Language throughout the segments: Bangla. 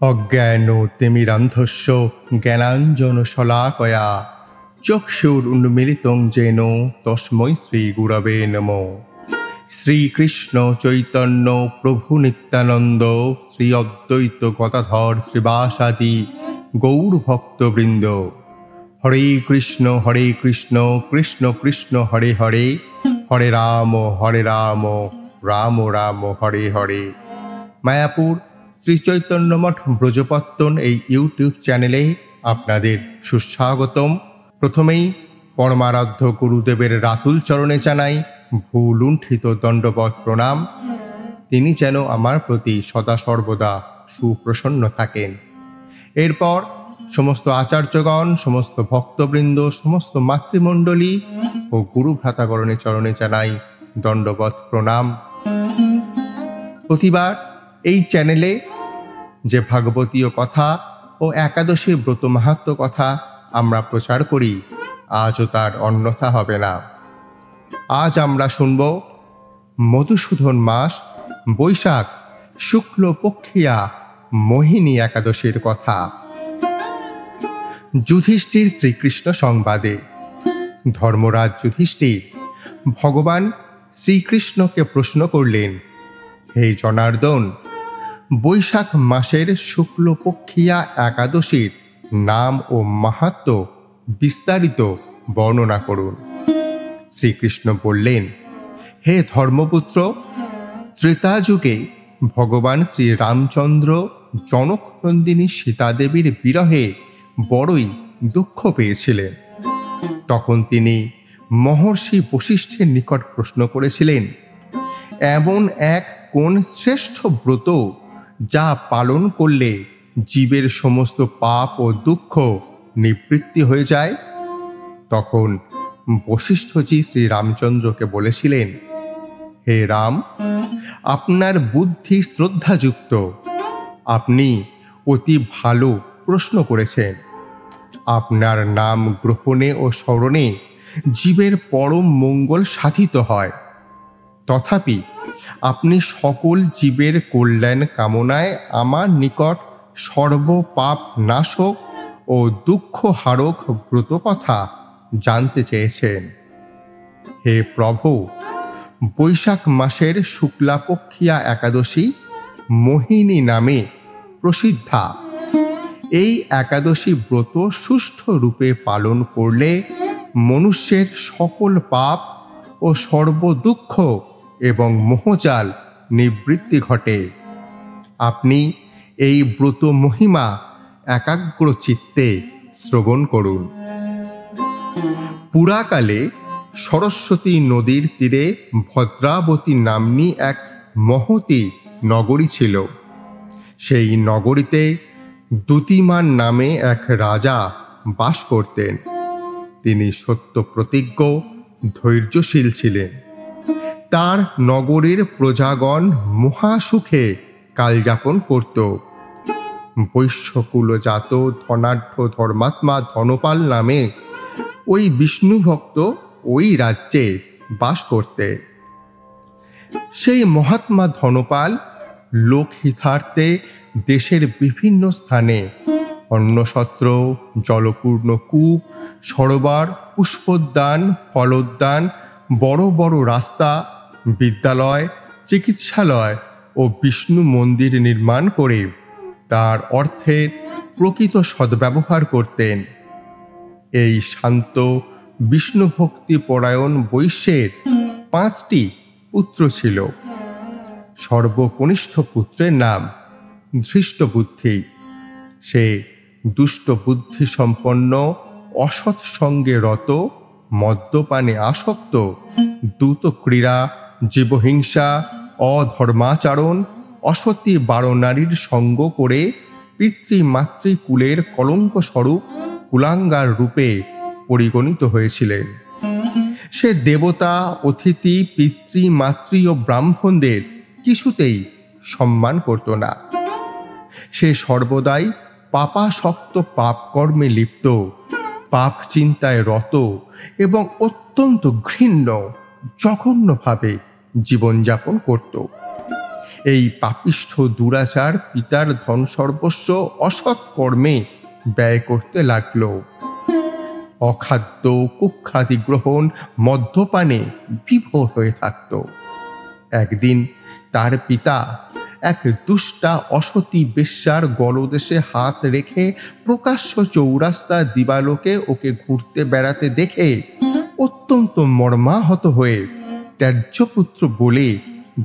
অজ্ঞান তিমিরান্ধস্য জ্ঞানাঞ্জন শলাকয়া, চক্ষুর উন্মিলিতং যেন তস্মৈ শ্রী গুরবে নম। শ্রীকৃষ্ণ চৈতন্য প্রভু নিত্যানন্দ, শ্রী অদ্বৈত গদাধর শ্রীবাসাদি, গৌর ভক্তবৃন্দ। হরে কৃষ্ণ হরে কৃষ্ণ কৃষ্ণ কৃষ্ণ, হরে হরে। হরে রাম হরে রাম রাম রাম, হরে হরে। মায়াপুর শ্রী চৈতন্য মঠ ব্রজপত্তন এই ইউটিউব চ্যানেলে আপনাদের সুস্বাগতম। প্রথমেই পরমারাধ্য গুরুদেবের রাতুল চরণে জানাই ভুলুণ্ঠিত দণ্ডবত প্রণাম। তিনি যেন আমার প্রতি সদা সর্বদা সুপ্রসন্ন থাকেন। এরপর সমস্ত আচার্যগণ, সমস্ত ভক্তবৃন্দ, সমস্ত মাতৃমণ্ডলী ও গুরু ভ্রাতাগণে চরণে জানাই দণ্ডবত প্রণাম। প্রতিবার এই চ্যানেলে যে ভাগবতীয় কথা ও একাদশীর ব্রত মাহাত্ম কথা আমরা প্রচার করি, আজও তার অন্যথা হবে না। আজ আমরা শুনব মধুসূদন মাস, বৈশাখ শুক্ল পক্ষিয়া মোহিনী একাদশীর কথা। যুধিষ্ঠির শ্রীকৃষ্ণ সংবাদে। ধর্মরাজ যুধিষ্ঠির ভগবান শ্রীকৃষ্ণকে প্রশ্ন করলেন, হে জনার্দন, বৈশাখ মাসের শুক্লপক্ষিয়া একাদশীর নাম ও মাহাত্ম বিস্তারিত বর্ণনা করুন। শ্রীকৃষ্ণ বললেন, হে ধর্মপুত্র ত্রেতা যুগে ভগবান শ্রী রামচন্দ্র জনকনন্দিনী সীতাদেবীর বিরহে বড়ই দুঃখ পেয়েছিলেন। তখন তিনি মহর্ষি বশিষ্ঠের নিকট প্রশ্ন করেছিলেন, এমন এক কোন শ্রেষ্ঠ ব্রত যা পালন করলে জীবের সমস্ত পাপ ও দুঃখ নিবৃত্তি হয়ে যায়? তখন বশিষ্ঠজি শ্রী রামচন্দ্রকে বলেছিলেন, হে রাম, আপনার বুদ্ধি শ্রদ্ধাযুক্ত। আপনি অতি ভালো প্রশ্ন করেছেন। আপনার নাম গ্রহণে ও স্মরণে জীবের পরম মঙ্গল সাধিত হয়। তথাপি আপনি সকল জীবের কল্যাণ কামনায় আমার নিকট সর্বপাপ নাশক ও দুঃখ হারক ব্রত কথা জানতে চেয়েছেন। হে প্রভু, বৈশাখ মাসের শুক্লাপক্ষিয়া একাদশী মোহিনী নামে প্রসিদ্ধা। এই একাদশী ব্রত সুষ্ঠু রূপে পালন করলে মনুষ্যের সকল পাপ ও সর্বদুঃখ এবং মোহজাল নিবৃত্তি ঘটে। আপনি এই ব্রত মহিমা একাগ্র চিত্তে শ্রবণ করুন। পুরাকালে সরস্বতী নদীর তীরে ভদ্রাবতী নাম্নী এক মহতী নগরী ছিল। সেই নগরীতে দ্যুতিমান নামে এক রাজা বাস করতেন। তিনি সত্য প্রতিজ্ঞ, ধৈর্যশীল ছিলেন। তার নগরীর প্রজাগণ মহাসুখে কালযাপন করত। বৈশ্যকুলজাত ধনাঢ্য ধর্মাত্মা ধনপাল নামে ওই বিষ্ণুভক্ত ওই রাজ্যে বাস করতে। সেই মহাত্মা ধনপাল লোকহিতার্থে দেশের বিভিন্ন স্থানে অন্নসত্র জলপূর্ণ কূপ, সরোবর, পুষ্পোদ্যান, ফলোদ্যান, বড় বড় রাস্তা, বিদ্যালয়, চিকিৎসালয় ও বিষ্ণু মন্দির নির্মাণ করে তার অর্থের প্রকৃত সদ্ব্যবহার করতেন। এই শান্ত বিষ্ণু ভক্তি পরায়ণ বৈশ্যের পাঁচটি পুত্র ছিল। সর্বকনিষ্ঠ পুত্রের নাম ধৃষ্টবুদ্ধি সে দুষ্ট বুদ্ধি সম্পন্ন, অসৎ সঙ্গে রত, মদ্যপানে আসক্ত, দ্রুত ক্রীড়া, জীবহিংসা, অধর্মাচরণ, অসতী বারো নারীর সঙ্গ করে পিতৃমাতৃকুলের কলঙ্ক স্বরূপ কুলাঙ্গার রূপে পরিগণিত হয়েছিলেন। সে দেবতা, অতিথি পিতৃ মাতৃ ও ব্রাহ্মণদের কিছুতেই সম্মান করত না। সে সর্বদাই পাপাসক্ত পাপকর্মে লিপ্ত পাপ চিন্তায় রত এবং অত্যন্ত ঘৃণ্য, জঘন্যভাবে জীবনযাপন করত। এই পাপিষ্ঠ দুরাচার পিতার ধন সর্বস্ব অসৎ কর্মে ব্যয় করতে লাগল। অখাদ্য কুক্ষাদি গ্রহণ মদ্যপানে বিভোর হয়ে থাকত। একদিন তার পিতা এক দুষ্টা অসতী বেশ্যার গলদেশে হাত রেখে প্রকাশ্য চৌরাস্তা দিবালোকে ওকে ঘুরতে বেড়াতে দেখে অত্যন্ত মর্মাহত হয়ে ত্যায্যপুত্র বলে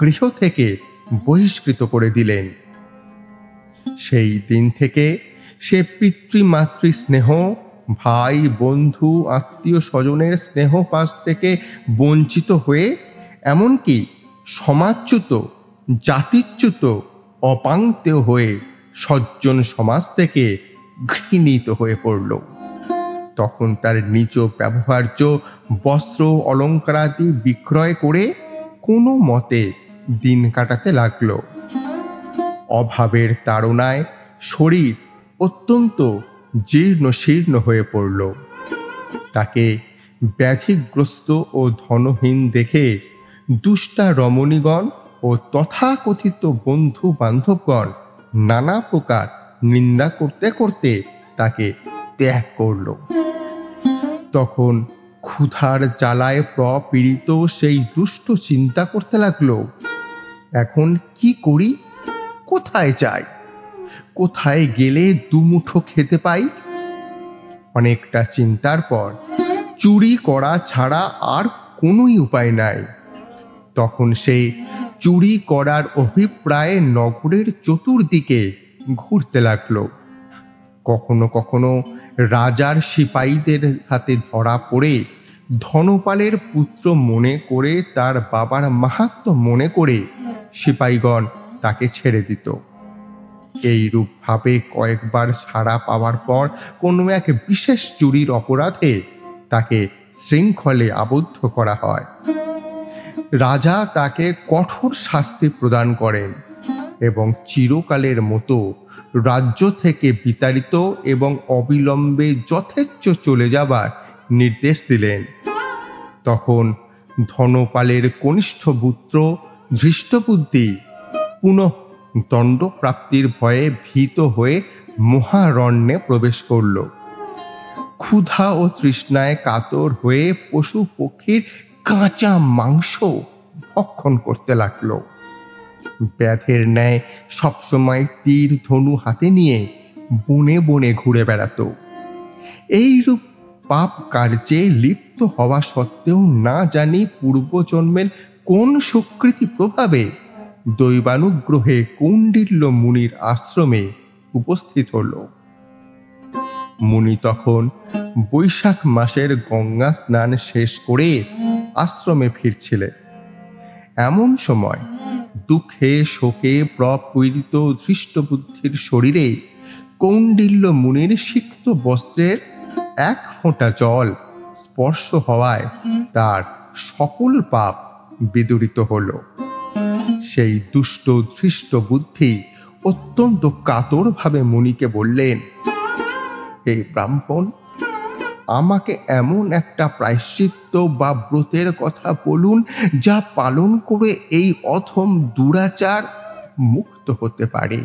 গৃহ থেকে বহিষ্কৃত করে দিলেন। সেই দিন থেকে সে পিতৃমাতৃ স্নেহ, ভাই, বন্ধু, আত্মীয় স্বজনের স্নেহ পাশ থেকে বঞ্চিত হয়ে এমনকি সমাজচ্যুত জাতিচ্যুত অপাঙ্ক্তেয় হয়ে সজ্জন সমাজ থেকে ঘৃণিত হয়ে পড়ল। তখন তার নিজ ব্যবহার্য বস্ত্র অলঙ্কারাদি বিক্রয় করে কোনো মতে দিন কাটাতে লাগল। অভাবের তাড়নায় শরীর অত্যন্ত জীর্ণ শীর্ণ হয়ে পড়ল। তাকে ব্যাধিগ্রস্ত ও ধনহীন দেখে দুষ্টা রমণীগণ ও তথাকথিত বন্ধু বান্ধবগণ নানা প্রকার নিন্দা করতে করতে তাকে ত্যাগ করল। তখন ক্ষুধার জ্বালায় প্রপীড়িত সেই দুষ্ট চিন্তা করতে লাগল, এখন কি করি? কোথায় যাই? কোথায় গেলে দুমুঠো খেতে পাই? অনেকটা চিন্তার পর চুরি করা ছাড়া আর কোনোই উপায় নাই। তখন সে চুরি করার অভিপ্রায়ে নগরের চতুর্দিকে ঘুরতে লাগল। কখনো কখনো রাজার সিপাহীদের হাতে ধরা পড়ে ধনপালের পুত্র মনে করে, তার বাবার মাহাত্ম মনে করে সিপাহীগণ তাকে ছেড়ে দিত। এইরূপভাবে কয়েকবার ছাড়া পাওয়ার পর কোনো এক বিশেষ চুরির অপরাধে তাকে শৃঙ্খলে আবদ্ধ করা হয়। রাজা তাকে কঠোর শাস্তি প্রদান করেন এবং চিরকালের মতো রাজ্য থেকে বিতাড়িত এবং অবিলম্বে যথেচ্ছ চলে যাবার নির্দেশ দিলেন। তখন ধনপালের কনিষ্ঠ পুত্র ধৃষ্টবুদ্ধি পুনঃ দণ্ডপ্রাপ্তির ভয়ে ভীত হয়ে মহারণ্যে প্রবেশ করল। ক্ষুধা ও তৃষ্ণায় কাতর হয়ে পশু পক্ষীর কাঁচা মাংস ভক্ষণ করতে লাগল। ব্যাধের ন্যায় সবসময় তীর ধনু হাতে নিয়ে বনে বনে ঘুরে বেড়াতো। এইরূপ পাপ কার্যে লিপ্ত হওয়া সত্ত্বেও না জানি পূর্বজন্মের কোন সুকৃতি প্রভাবে দৈবানুগ্রহে কৌণ্ডিল্য মুনির আশ্রমে উপস্থিত হল। মুনি তখন বৈশাখ মাসের গঙ্গা স্নান শেষ করে আশ্রমে ফিরছিলেন এমন সময় দুঃখে শোকে প্রপীড়িত ধৃষ্টবুদ্ধির শরীরে কৌণ্ডিল্য মুনির সিক্ত বস্ত্রের এক ফোঁটা জল স্পর্শ হওয়ায় তার সকল পাপ বিদুরিত হল। সেই দুষ্ট ধৃষ্ট বুদ্ধি অত্যন্ত কাতরভাবে মুনিকে বললেন এই ব্রাহ্মণ আমাকে এমন একটা প্রায়শ্চিত্ত বা ব্রতের কথা বলুন যা পালন করে এই অথম দুরাচার মুক্ত হতে পারে।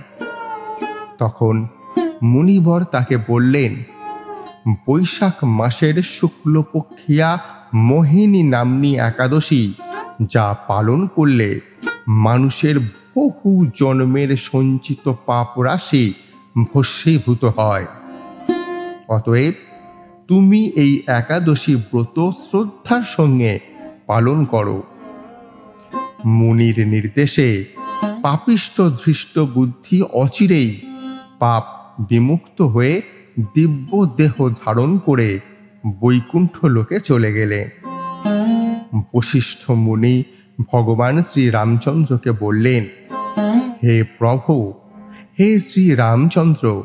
তখন মুনিবর তাকে বললেন, বৈশাখ মাসের শুক্লপক্ষিয়া মোহিনী নাম্নী একাদশী যা পালন করলে মানুষের বহু জন্মের সঞ্চিত পাপ রাশি ভস্মীভূত হয়। অতএব তুমি এই একাদশী ব্রত শ্রদ্ধার সঙ্গে পালন করো। মুনির নির্দেশে পাপিষ্ট ধৃষ্ট বুদ্ধি অচিরেই পাপ বিমুক্ত হয়ে দিব্য দেহ ধারণ করে বৈকুণ্ঠ লোকে চলে গেলেন বশিষ্ঠ মুনি ভগবান শ্রী রামচন্দ্রকে বললেন, হে প্রভু, হে শ্রী রামচন্দ্র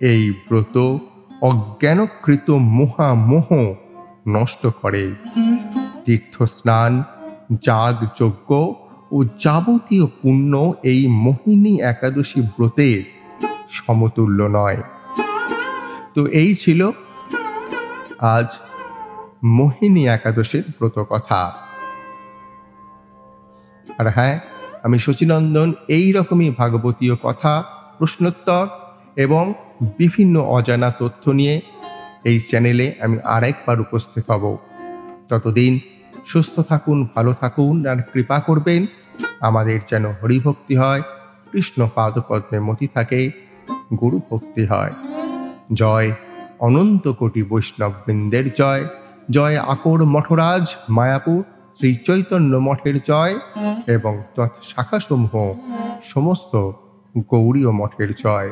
এই ব্রত অজ্ঞানকৃত মহামোহ নষ্ট করে। তীর্থ স্নান যাগ যজ্ঞ ও যাবতীয় পুণ্য এই মোহিনী একাদশী ব্রতের সমতুল্য নয়। তো এই ছিল আজ মোহিনী একাদশীর ব্রত কথা। আর হ্যাঁ আমি শচীনন্দন এই রকমই ভাগবতীয় কথা, প্রশ্নোত্তর এবং বিভিন্ন অজানা তথ্য নিয়ে এই চ্যানেলে আমি আরেকবার উপস্থিত হব। ততদিন সুস্থ থাকুন, ভালো থাকুন আর কৃপা করবেন। আমাদের যেন হরিভক্তি হয়, কৃষ্ণ পাদপদ্মে মতি থাকে, গুরু ভক্তি হয়। জয় অনন্ত কোটি বৈষ্ণব বৃন্দের জয়। জয় আকর মঠরাজ মায়াপুর শ্রী চৈতন্য মঠের জয় এবং তৎ শাখাসমূহ সমস্ত গৌরীয় মঠের জয়।